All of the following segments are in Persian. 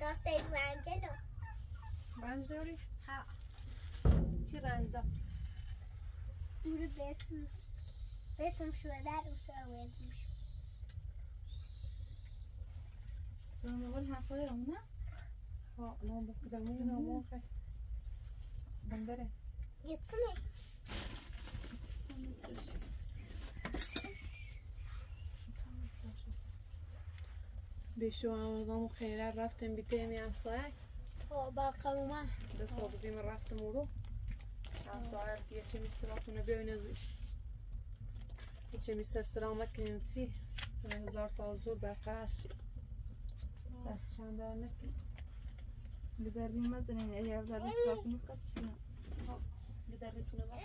دست یک رنجه دار رنج داری؟ ها چی رنج دار؟ اونو بسم بسم شده در او سر سلام بقول همسایه نه؟ ها موقع بندره Gitsene. به شو آمازم خیلی رفتم بیته می همسایه. با برقم اومد به صبح من رفتم دیگه چه میستراتونه بیاین از چه میستر سلامت کنیم چی؟ هزار تا زور برقه هستی بس چند در نکنیم بدرني مثلا هي بدرس راك نقطش بدرتونه بقى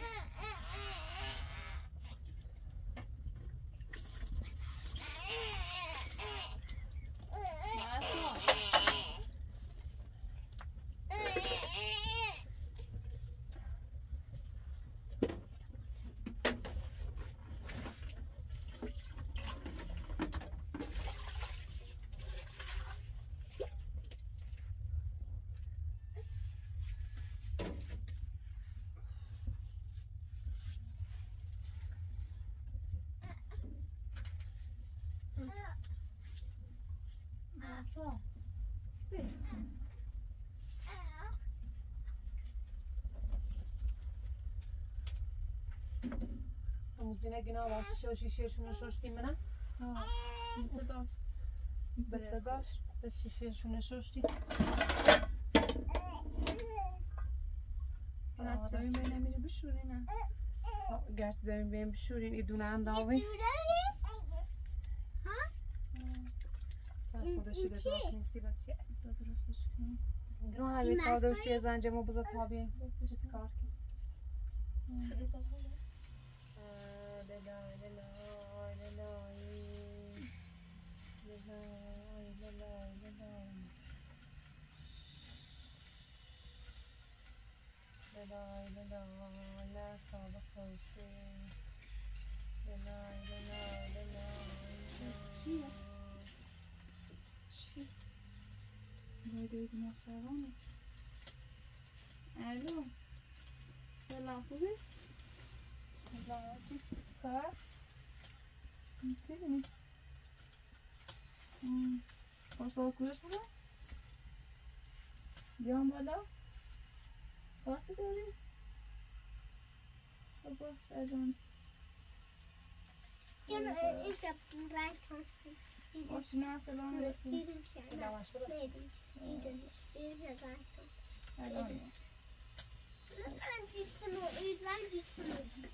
Sti. هموزینه گنا واسه شاشی شیرشونه شاشتی منه. Inte dåligt. بسه داشت بس det beskjurina. گرچه داریم بیم بشورین ای دونه انداوی خودشی چیه؟ داخل نیستی بچه Då dröstas kring. گناه حالی کار داشتی از انجام بزا تابیم کار Vad är det ute med observationer? Allô? Selam خوبی؟ خبر؟ چی کنی؟ پارسال کجاش بودم؟ بیام بالا؟ پارسی داری؟ خب باش ادان Jag köpte en räkhandstil. باش نه سلام I رسیم den tjänar. Nej, den i den i den här räkhandstiln. ادان Nu kan jag inte nå ut väldigt så mycket.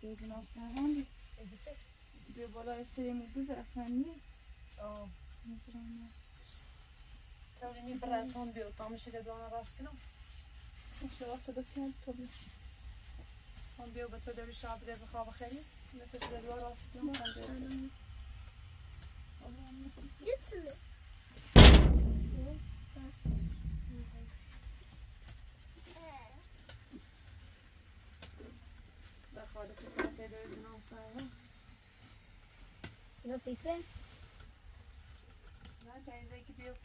دیدن observationer بیا بالا استری میگوز اصلا نی میگرم Kan ni berätta om båten med kedjorna raskarna? میشه واسه بچه تو بیا Om båten så där vi kör det för själva själv. Men så skulle du ha raskarna kan du. Lite nu. Där har du Dat is iets, hè? staan. zijn een beetje veel.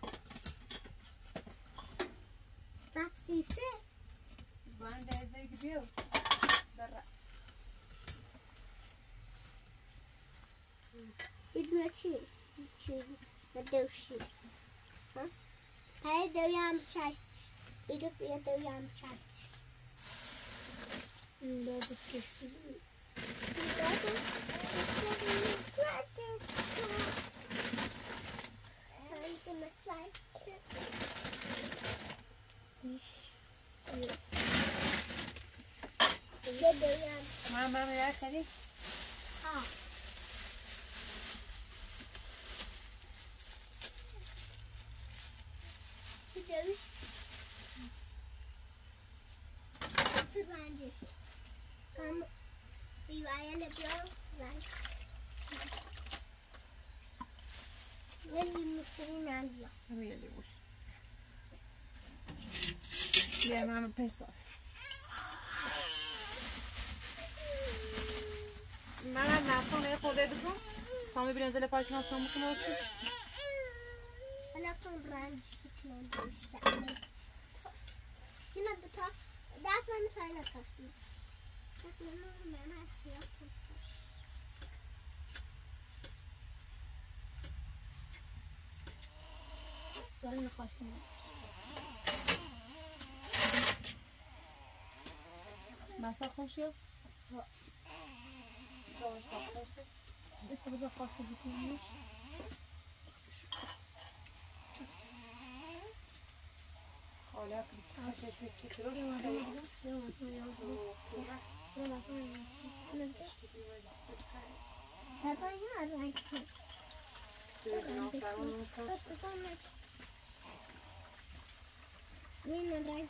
Wat is iets, hè? Waar zijn een beetje veel? Daar. Ik doe het чужих на душі. Хай дов'ям час. Іду я дов'ям час. Добре, пішли. Mama, are you ready? Ah. Det är mamma pissar. Bana da تامه بنزل پاکن اتام بکن olsun. حالا کن رنگ شکلم بیشتر یه نه بتا دست من خیلی کشتیم دست من من خیلی کشتیم دارم کنم مع سرخوشيا لا زوج تاخوشي لسه بدها خالتي بتكون ولكن تخرج في الكيلو وين رايح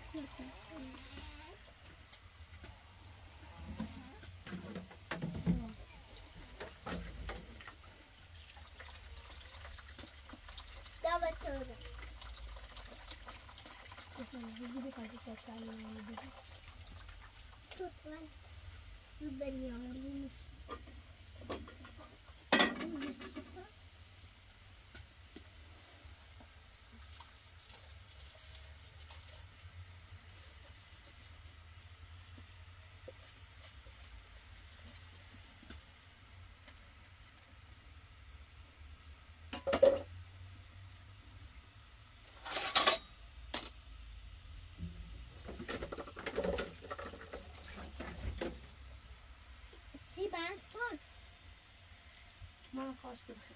مابقاوش كيبخي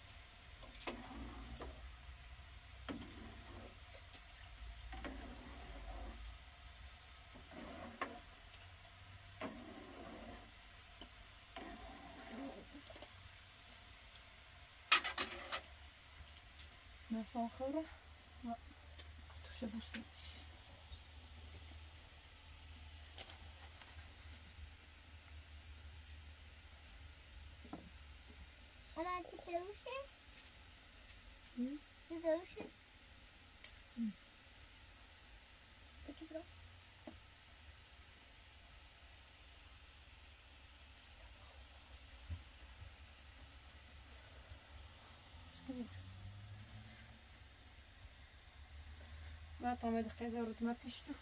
ما فوق خيره ما تشبوش ما تمام دقیقه رو تمام پیش تو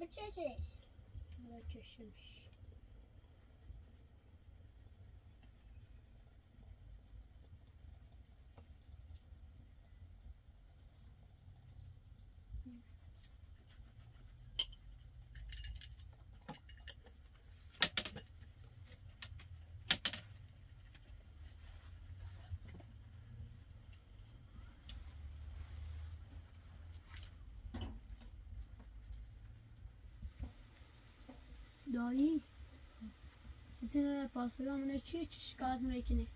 what is Bıçacağız. دایی. sizin ne çiğ çiş gaz mı ekini?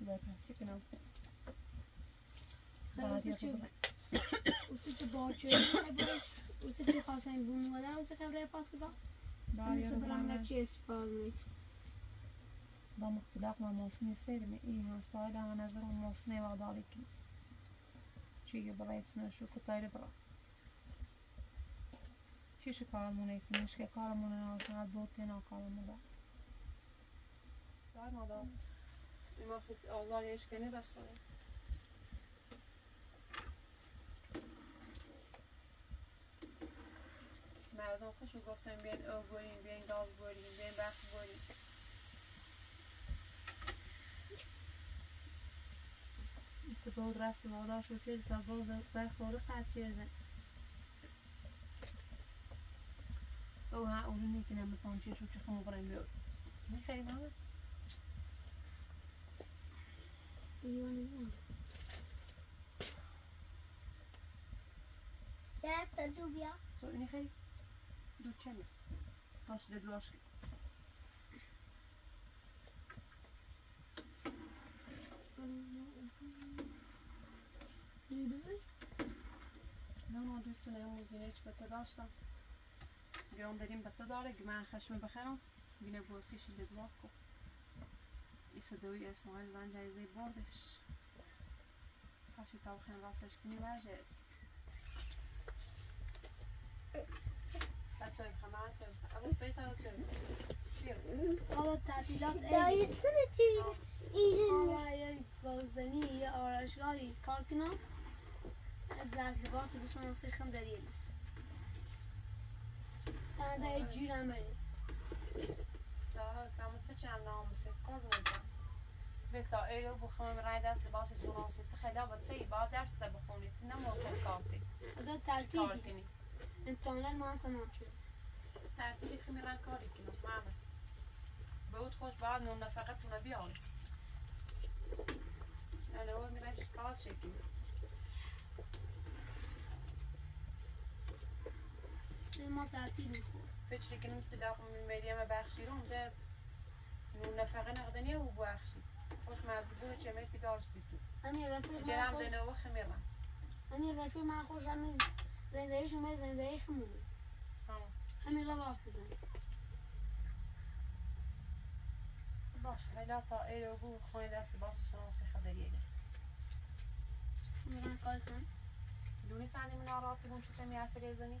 Zaten sıkınam. خیلی بعد چه اوسی چه باچه اوسی چه خواستن بون وده اوسی خبره پاستا اوسی براملا چه اسپاز می با مختلف ما موسم استيرم إيه ها صايدة أنا نظر موسم وذلك شيء برا يسنا شو كتير برا چیش کارمونه کنش که سوال مادام ایما خیلی آزار یش کنی بس کنی مردم خوشو گفتن بیاین او برین بیاین گاز برین بیاین بخت برین مثل بود رفت مادر شد که تا بود بخوره خرچی ازن او ها اونو نیکنه بپان چی شو چه خمو برین بیاد میخوایی ماما Där tar du bia. Så ni خیلی دو چنه باش دلاش Yıldızı. نه نه دو سنه اون چی گرام داریم بچه داره؟ گمان خشم بخرم. بینه بوسیش دلاک کو ایسا دوی اسماعیل زن جایزه بردش. کاشی تا بخین راستش کنی وجه بچه های بخم بچه های بخم ابو بیسا بچه های حالا تعطیلات i den. آقا یه بازنی یه آرایشگاهی. کار کنم؟ از دست لباس بسان سیخم در جورم بریم om sig korven. Vet du, är det بخوام رای دست لباس سونا ست خیلی با سی با درس تا بخونید نه موقع کارتی خدا کار تعطیلی کنی. امتحانات ما تمام شد تعطیلی خیلی رنگ کاری کنی ماما بود خوش بعد نون نفقه تونه بیان انا هو میرم شکار شکلی این ما تعطیل میخور فکر کنم تلاقم من مریم بخشی رو ده نون نفقه نقدنی و بخشی. خوش مزبور چمتی دارستی تو. همین رفیق من جرم خوش دنو خمیرم. همین رفیق من خوش همین زندگی شما زندگی خمونه همین رو وقت بزن. باش حالا تا ایرو بو خونه دست باز شما سی خبریه میرن کار کن دونی تانی من آرابطی بون چطور میار فریزنی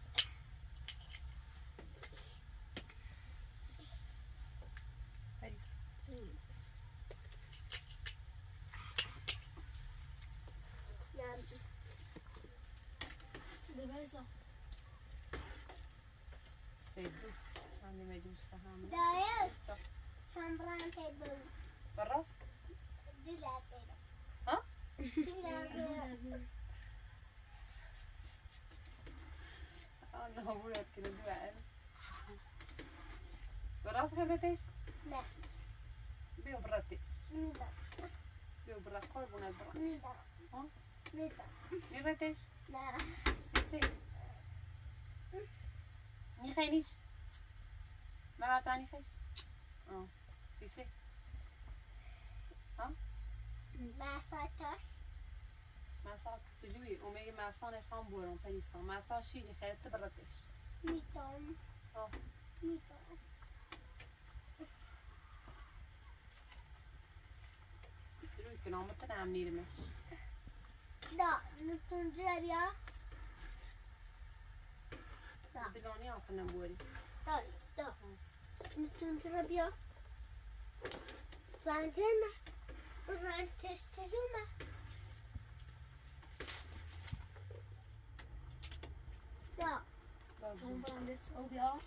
زبرسا سیدو. چندی می دوست هم där är som brann till bum. براست Du lät dig då. Ha? Du lät dig då. آنها بولد کنه دو عیب براست خلتش Nej, بیو براتش nu då. بیو برات قربونت برات Nu då. Ja. Nu då. میرتش Där. سیچی نیخینیش ما تانی خیش آه سیچی Massa törs. مسا کچلوی اومه مسان خام بورم پریستان مسا شیلی خیلی تبرتش Nitton. Ja. Nitton. دروی کنام تنم نیرمش Da, nu tundrar jag. Da, دلانی آتنم بوری da, da. Nu tundrar jag. Ranjana. Och rantesteruma. Da, اون بندت او بیا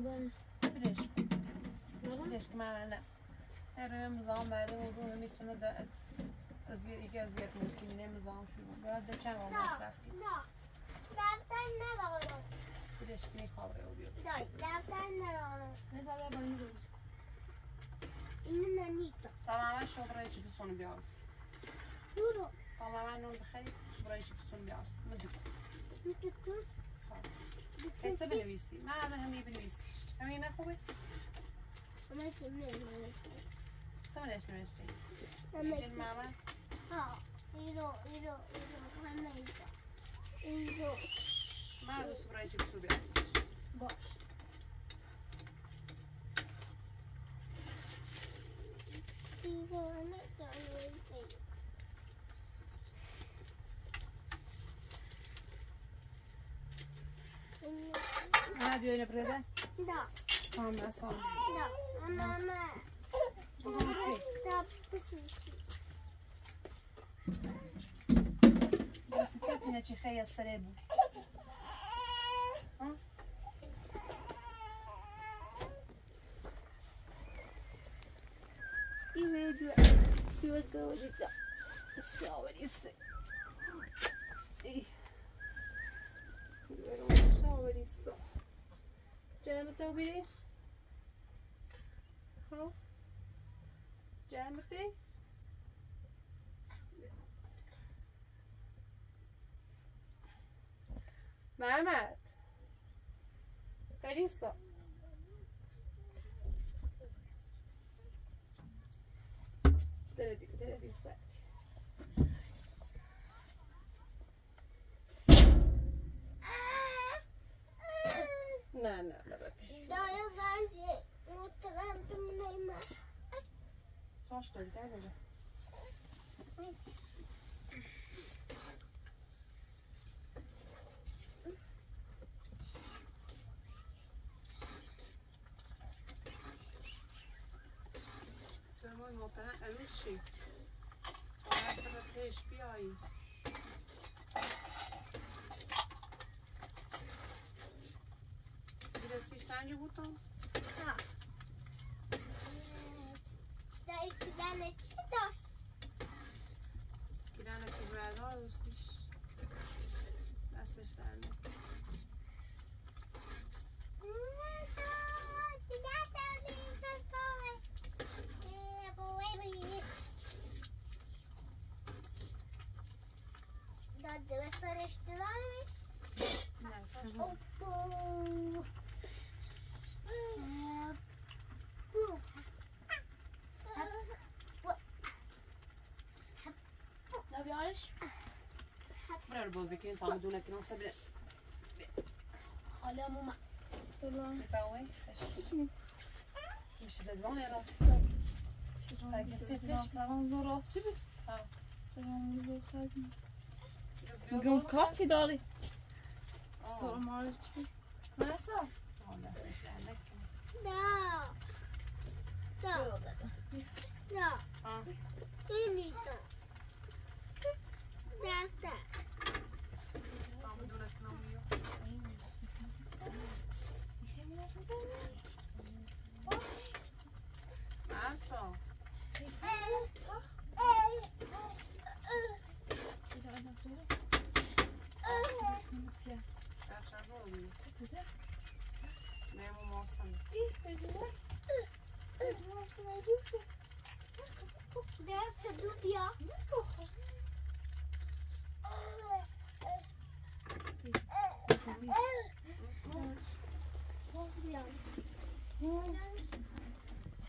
بدش نبن بدش که من نه هر امضام بعد موضوع می‌تونه ده از یکی از یک ممکنه امضام شروع باید به چند وقت مصرف کنی da. Daftar nedar. بدش که میخوابه او بیاد Da, daftar nedar. مثلا بیا بانی روز اینو ننیتا تماما شد برای چی بسونی بیارس برو تماما نون بخری برای چی بسونی بیارس من دیگه می‌تونی حتی بنویسی نه الان همه بنویسیش همین نخوبه اما که نمی‌دونم سمنش نوشتی جن ماما ها ایرو ایرو ایرو همه ایرو ایرو ما دوست برای چی بسونی بیارس باش ایرو همه ایرو نه بیاین برده Da, tamam ben sana da, ama ama. Bugün şey Da, bu sushi. بس تسيتي چی خیلی سره بود İyi Şöyle kavuşacağım. Şaverisi. Şaverisi. Canım da biri. Ha? Canım da. Mehmet. Nej, nej, men vad Jag sa inte återvända med mig med. Snart står det där nu. Mon parent, elle aussi. On sence bu dá, Ha. Da iki dá. çidos. İki tane kibrada olsun. Nasıl tane? Duas sarıştılarmış. Nasıl? برای بازی کنیم تا بدونه که ناسه بده حالا ماما بتاوی میشه دادوان یا راست زور راست چی بود؟ ها. Tamam zor kalbim. Gum karti dali. Zor marş çi بود؟ Neyse. دستش درنه Da. Da. Da. ها İyi da. Da da. تا بدونه که نمیو اصلا شخشن رو بگیر میمون ماستم Därför du ja.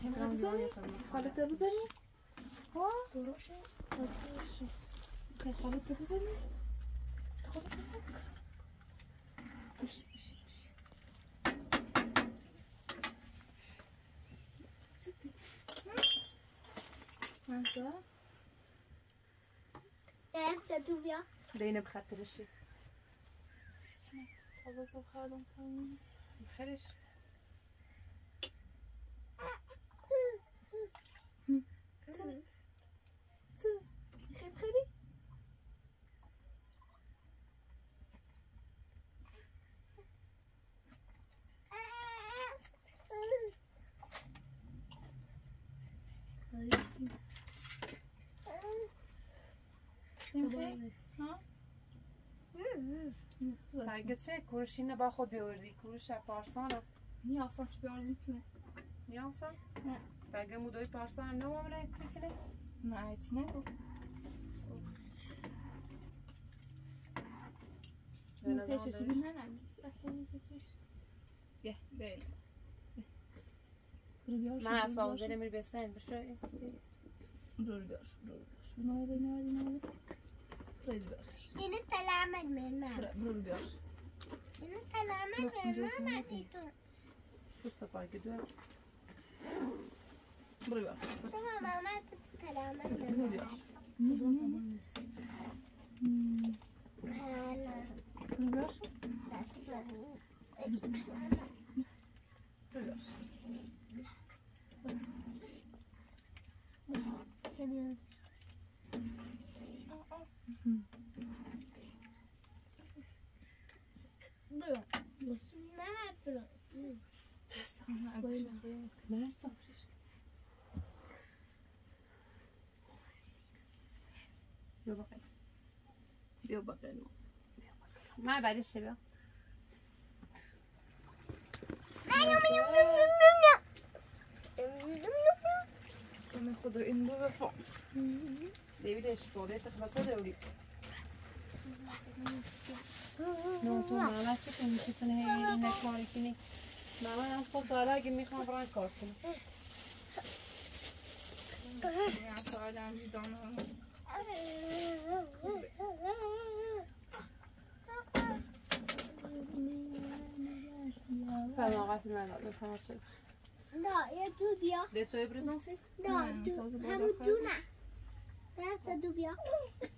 همه بزنی؟ خالت بزنی؟ ها؟ درشه خیلی خالت بزنی؟ خالت بزنی؟ بشی بشی بشی سیدی منزا Därför du ja. دینه بخاطرشی سیدی تازه صبح کردم تمام بخیرش سیدی سیدی خیلی خیلی نمی‌خوای؟ ها؟ اگه چه کروشینه با خود بیاوردی. کروش پارسانه نیاساش بیارم می‌تونه نیاسا نه. بگه مودای پارسا هم نمامنه ایتی کنه نه ایتی نگو. به نظر پیش دارش. چیزی نه نه اصلا میزه پیش. بیا بیا برو بیار من از بابا زنه میری بستن بشو برو بیار برو بیار نایده نایده نایده برو بیار اینو تلامت من برو بیار اینو تلامت Yok, من yok, من yok. دیدم دوست fark ediyor. برو بیار تو ماما تلامت برو من بیار نه نه نه تلامت برو بیار دست برو بیار نه برو Neresi? بیا بقیل بیا بقیل من بعدش چه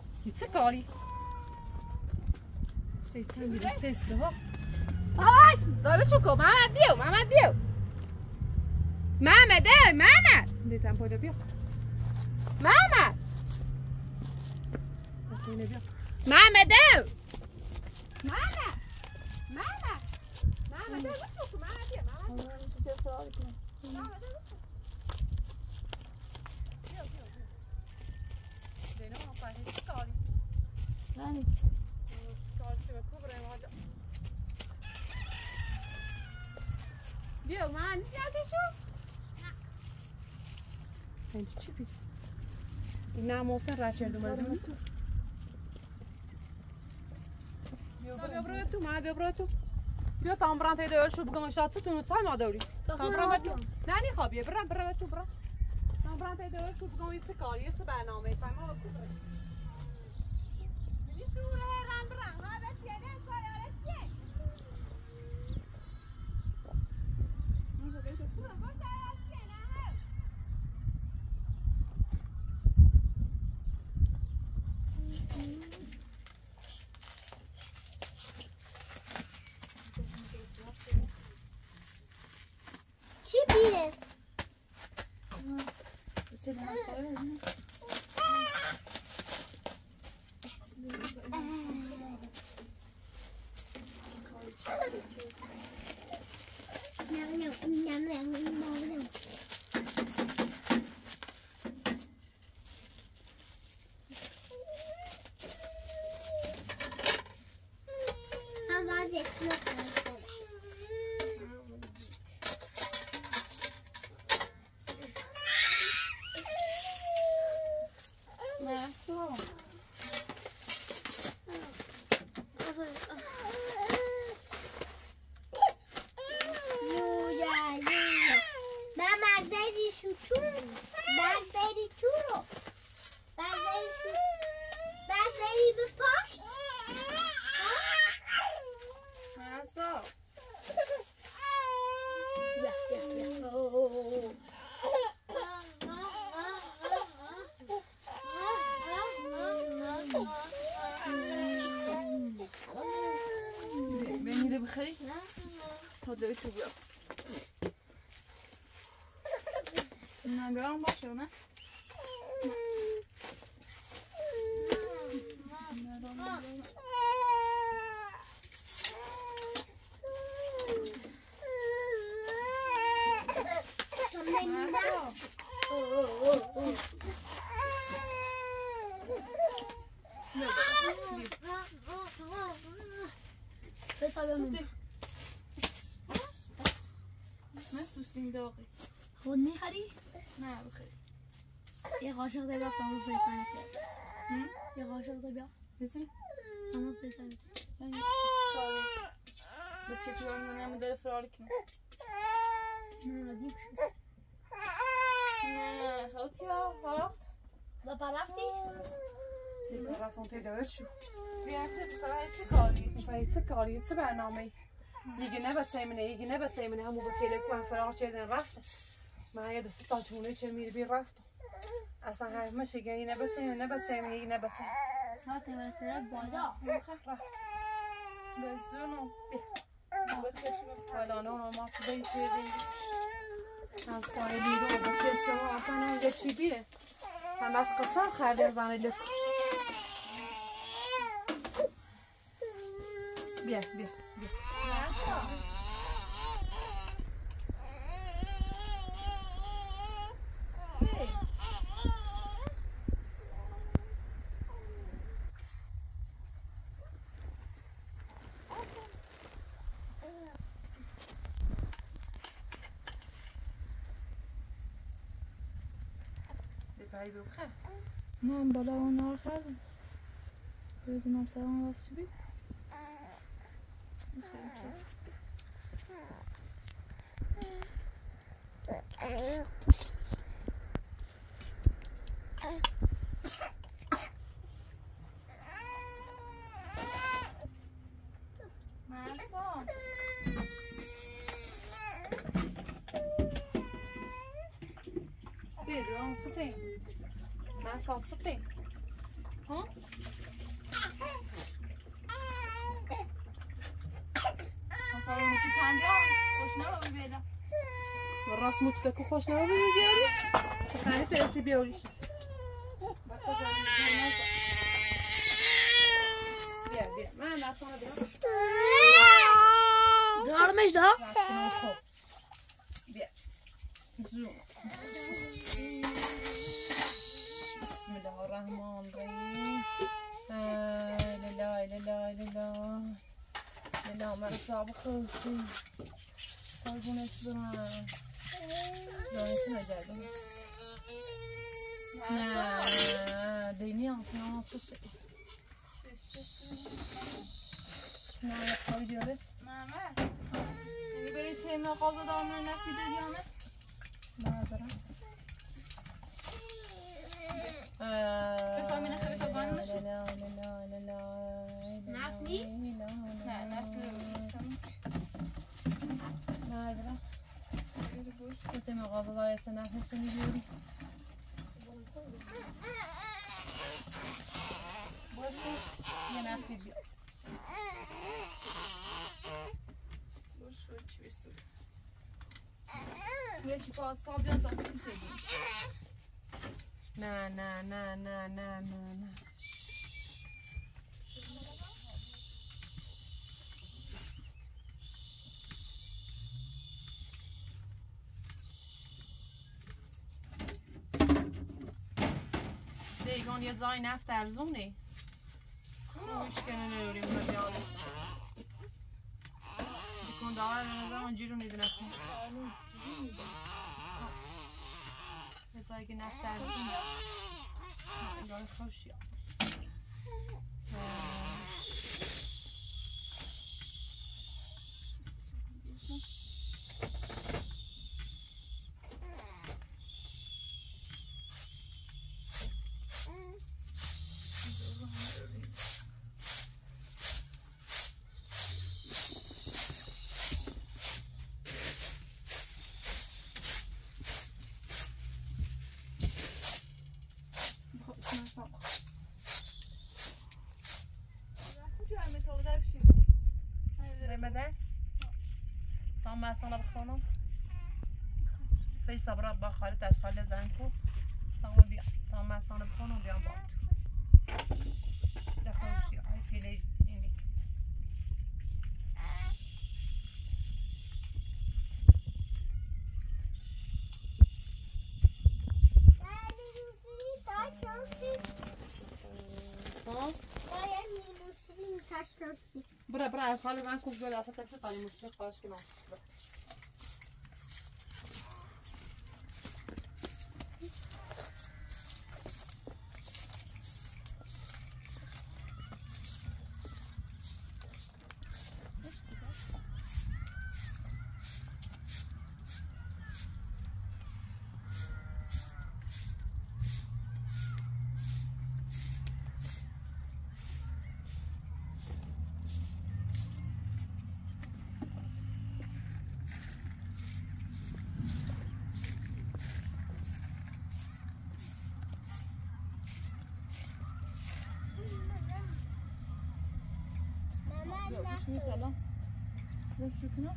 کاری سیتن بیده سیسته ها آواز داره چو کو محمد بیو محمد بیو محمد ای محمد دیتم پایده بیو محمد محمد ای محمد محمد محمد ای کو محمد بیو محمد محمد ای بیو بیو Zeynep ama fark ettik kari. زنیت Karşı ve kubraya vardı. Diyor man, nerede şu? Sen çiçek bir. İnam olsa raçer dumadım. بیا برو تو ما بیا برو تو بیا تا بران ته دور شو بگم شات تو نو تایم آدوری تا برام تو نه نی خواب بیا برام برام تو برام تا بران ته دور شو بگم چه کاری چه برنامه. فهم ما کو Beni şuraya hemen 其他所有人 بخری تا دوی تو بیا نه گرم باشه نه مرسا بسابم نه سوسین داغی خود نیخری؟ نه بخیر یه قاشق ده بیا تمام پیسان هم؟ یه قاشق ده بیا بزنی تمام کاری به چه تو هم نمیداره فرار کنم نه ردیف شد نه خوتی ها ها با پا رفتی؟ رفتم تداوت شو بیا چه کاری؟ میخوایی چه کاری؟ چه برنامه؟ یکی نبتیمونه یکی نبتیمونه همو به تلفن فراغ چیدن رفته من یه دست تاتونه چه میری بیر رفتم اصلا شگه یکی نبتیمونه نبتیمونه یکی نبتیمونه ها تیمونه تیمونه بادا به جونو ما بایی اصلا هم یه چی بیه. من بس خرده لک بیا بیا. arrivé au frère. Non, bah là on a la phrase. Je euh, vais demander ça, on va subir. Pedro, onde? پنجاه خوش نبا بیدا راست مطلق خوش نبا بیاریش خیلی ترسی بیاریش بیا بیا من دستان بیا دارمش دا؟ رفتنم خوب بیا زون بسم الله الرحمن الرحیم لا لا لا لا لا لا صعب خوزی قربونت برم دانش نجرده نه. دینی آنسان خوشه نه خوابی دیارست ماما یعنی به تیم قاضی دامن نسیده دیانه ندارم. بس همین خبی تا بند نشد. نفتی؟ نه نه ندارم گفته مغازه داره سه نفس رو می‌گیری یه نفتی بیا یه چی پاستا بیاد دست میشه نه نه نه نه نه نه نه بیگان یه زای نفت ارزونه مشکل نداریم مجاله بکن داره به نظر من جیرو نیده نکن یه زایی که نفت ارزونه انگار خوش من اصلا بخونم پیش صبر با خالی تشخال زن کو. تا مسانه بکنم بیام با. دخوشی آی پیله حال زن کو جل اصلا چه قالی مشتی خواهش کنم Nutella. Ve şükünü.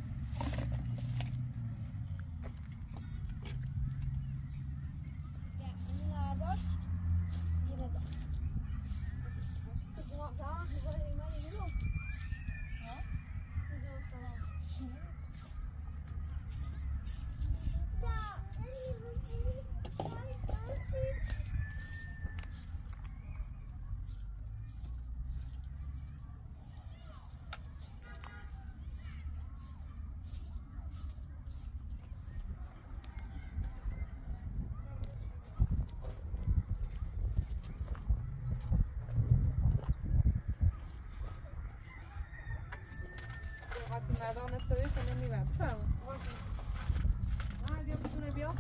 تلا بشوی کنم وقتی مدانت صدای کنه می‌برم بفرما آه بیا بتونه بیا.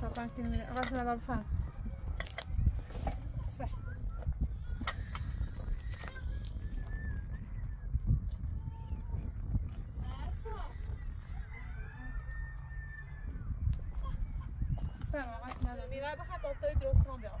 تا پنج کیلومتر. وقتی مدار بفرم. سه. بفرما وقتی مدار می‌برم بخواد تا صدای درست کنم بیام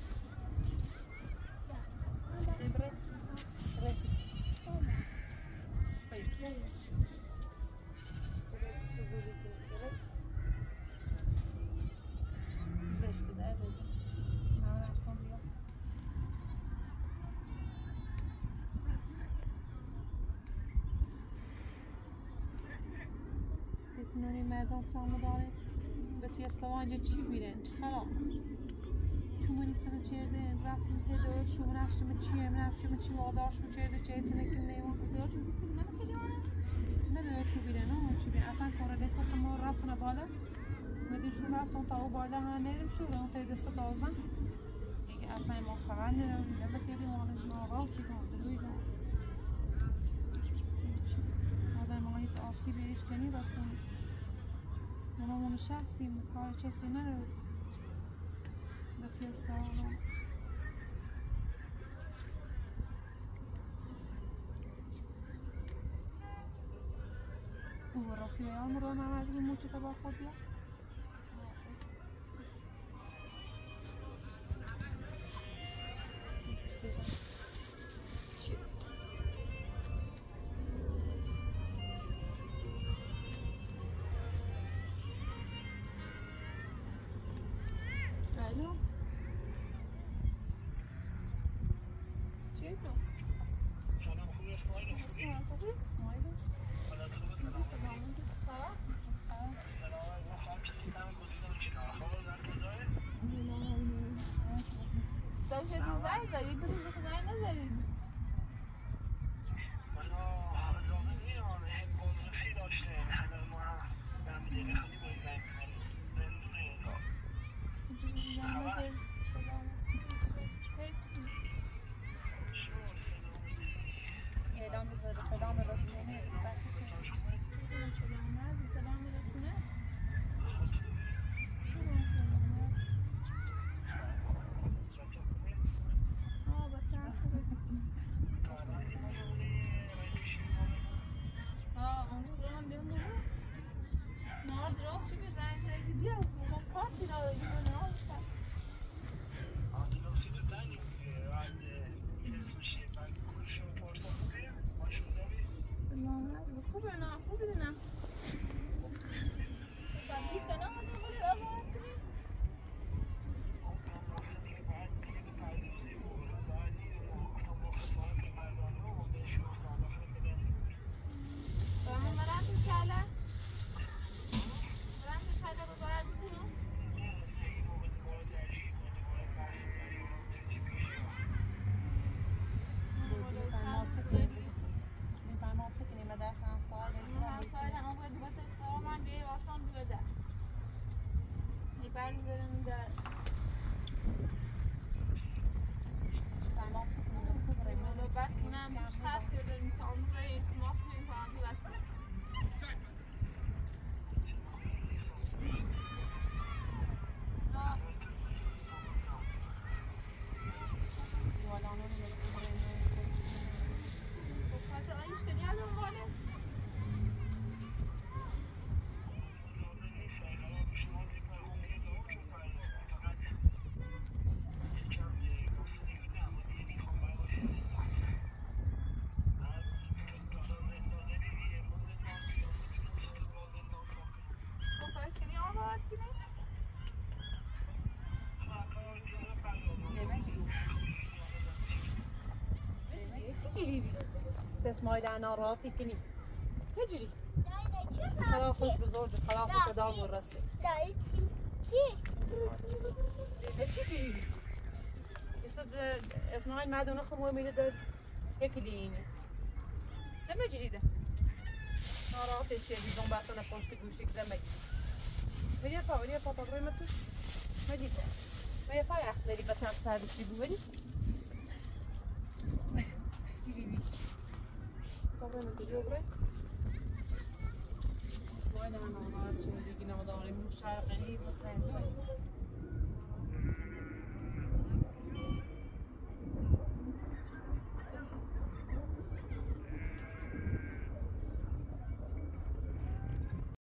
این سامو داره. به تیستوان چی بیرن چه خراب شما نیستن چرده رفتم هدایت شما رفتم چیه من رفتم چی رو چرده چه ایتنه که نیوان هدایت شو بیتیم نه چه دیوانه نه شو بیرن نه چی بیرن اصلا کار دیگه ما رفتن بالا. مدین شو رفتم تا او بالا؟ ها نرم شو. اون تا دست تازن دیگه اصلا ما خبر نرم دیدم بس یادی ما راستی کنم دلوی کنم Era un șasim, ca ce se nere. Da ți este ono. Uvo, si me va a morir mucho trabajo. نهار درست شو به زنگ زدی بیا ما کارتی را نهار کرد سلام ندی خوبه نه خوبه نه بعد هیچ کنه آمده ولی آزاد کنی Vamos morar com Kala? Morar com Kala do lado do senhor? می‌فهمم چه کنیم دست هم سوال می‌فهمم چه کنیم اسماعیل انا راضي کنی نجري خلاص خوش بزرگ خلاص صدام ورسي دایی چی؟ هتجي يصد اسماعيل ما دون خمو ميلاد هيك ليني لما جديدة ناراتي شيء بدون بس انا پشت گوشی دمك ولی پا ولی پا تقریبا تو ولی ولی پا. عکس داری بس هم تقریبا تو اسماعیل انا نارات شيء دیگه نمداریم مشترقی مثلا